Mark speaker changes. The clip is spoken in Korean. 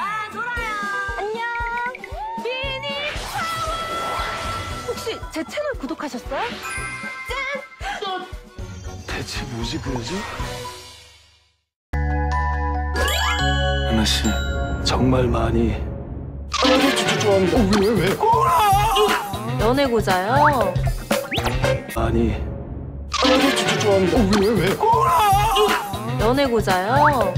Speaker 1: 와 돌아요 안녕. 미니 파워. 혹시 제 채널 구독하셨어요? 짠.
Speaker 2: 짠 대체 뭐지 그러지? 하나 씨 정말 많이. 너를 진짜 좋아합니다. 어, 왜 왜?
Speaker 1: 연애고자요.
Speaker 2: 아니. 너를 진짜 좋아합니다. 어, 왜 왜?
Speaker 1: 연애고자요.